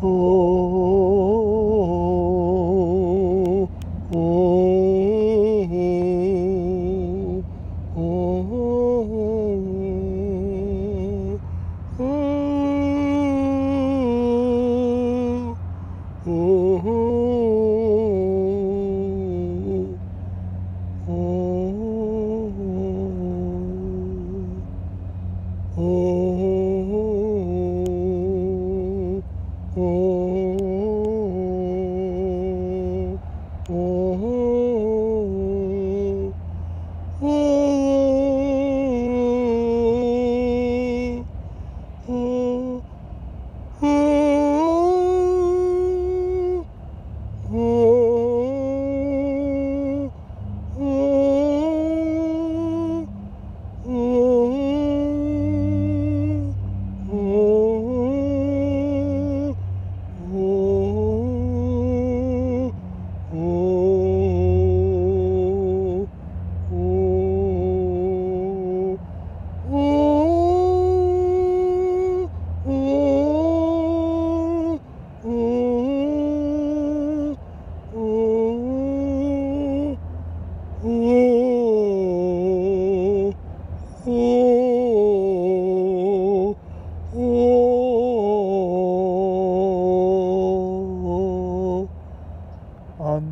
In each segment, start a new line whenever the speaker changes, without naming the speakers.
Oh, oh, oh, oh, oh, oh,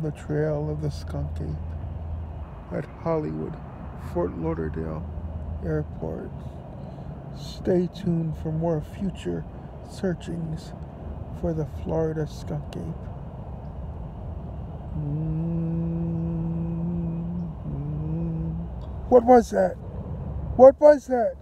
the trail of the skunk ape at Hollywood, Fort Lauderdale Airport. Stay tuned for more future searchings for the Florida skunk ape. Mm-hmm. What was that? What was that?